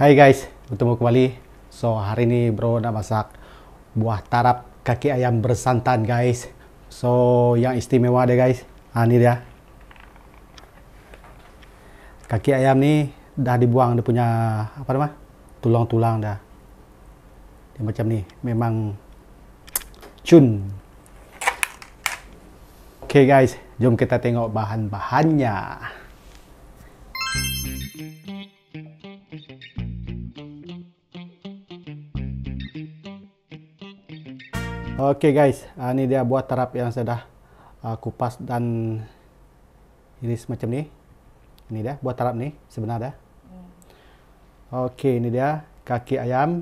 Hai guys, bertemu kembali. So hari ini bro nak masak buah tarap kaki ayam bersantan guys. So yang istimewa deh guys. Ah ini dia. Kaki ayam ni dah dibuang dia punya apa nama? Tulang-tulang dah. Dia macam ni. Memang cun. Okay guys, jom kita tengok bahan-bahannya. Oke okay guys, uh, ini dia buah tarap yang saya dah uh, kupas dan iris macam ni. Ini dia buah tarap ni sebenarnya. Oke, okay, ini dia kaki ayam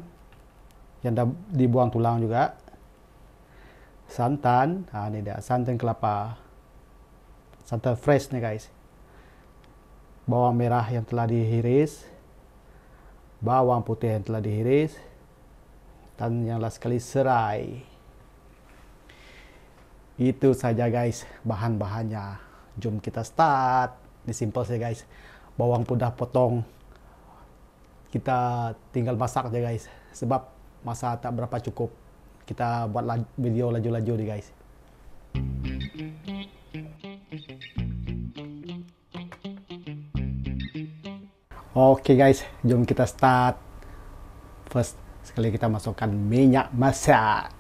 yang dah dibuang tulang juga. Santan, nah, ini dia santan kelapa. Santan fresh nih guys. Bawang merah yang telah dihiris. Bawang putih yang telah dihiris. Dan yang last sekali serai. Itu saja guys bahan-bahannya. Jom kita start. Ini simple saja guys. Bawang pun dah potong. Kita tinggal masak aja guys. Sebab masa tak berapa cukup. Kita buat video laju-laju nih guys. Oke guys, jom kita start. First sekali kita masukkan minyak masak.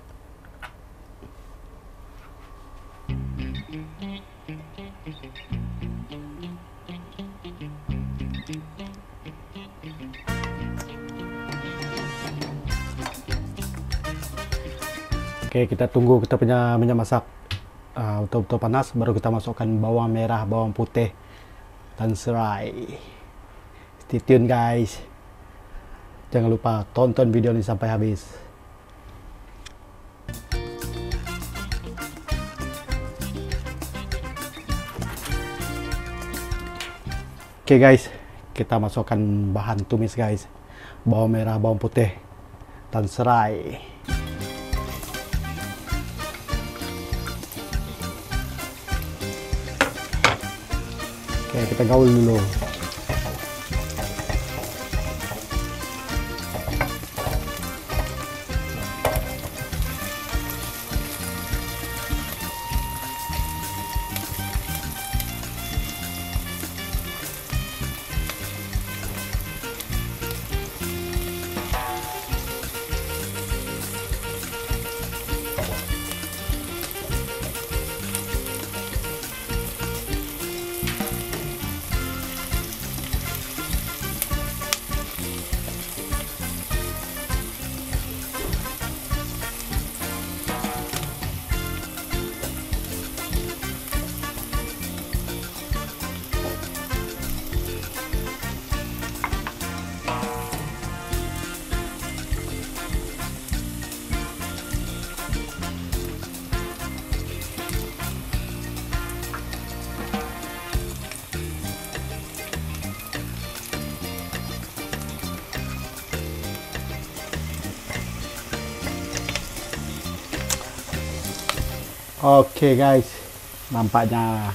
Oke, kita tunggu kita punya minyak masak betul-betul uh, panas, baru kita masukkan bawang merah, bawang putih, dan serai. Stay tune guys. Jangan lupa tonton video ini sampai habis. Oke guys, kita masukkan bahan tumis guys. Bawang merah, bawang putih, dan serai. Oke, kita gaul dulu. Oke okay guys, nampaknya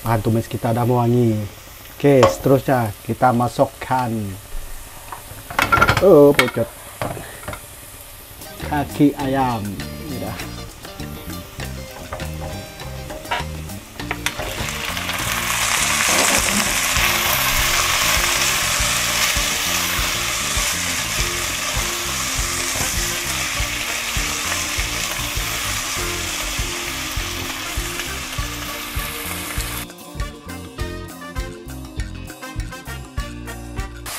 bahan tumis kita udah mewangi. Oke, okay, seterusnya kita masukkan oh pucet kaki ayam.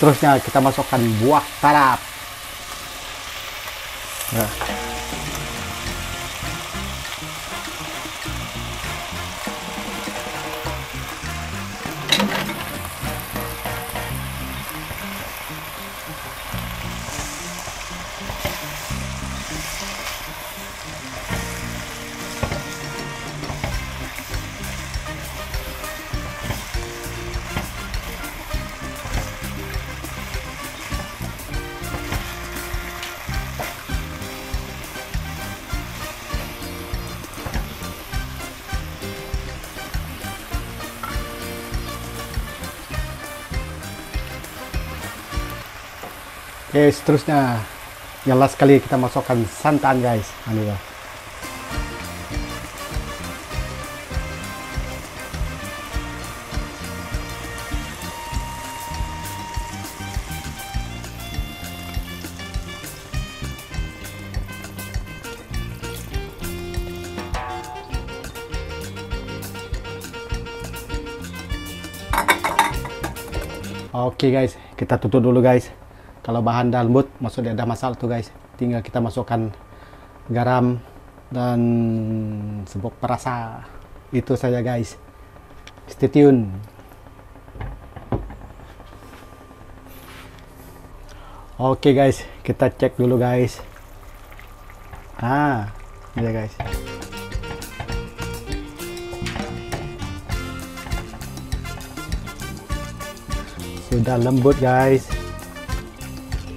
Seterusnya kita masukkan buah tarap. Nah. Oke, seterusnya yang last kali kita masukkan santan guys. Ini ya. Oke guys, kita tutup dulu guys. Kalau bahan dah lembut, maksudnya ada masalah tuh guys. Tinggal kita masukkan garam dan sebok perasa. Itu saja guys. Stay tune. Oke guys, kita cek dulu guys. Ah, ini guys. sudah lembut guys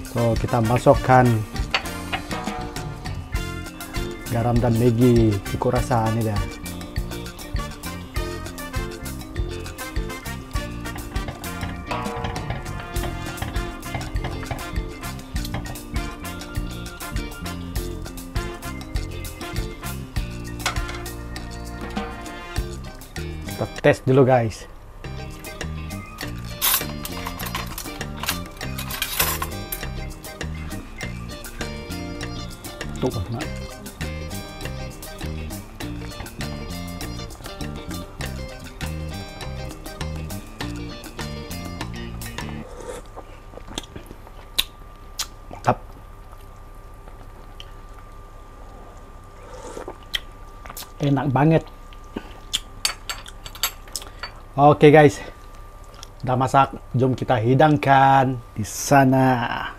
so kita masukkan garam dan Maggi. Cukup rasa ini dah kita tes dulu guys tuh nah. enak banget. Oke guys. Udah masak jom kita hidangkan di sana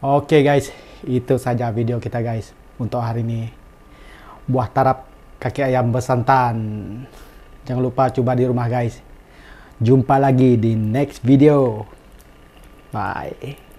Oke guys, itu saja video kita guys untuk hari ini. Buah tarap kaki ayam bersantan. Jangan lupa coba di rumah guys. Jumpa lagi di next video. Bye.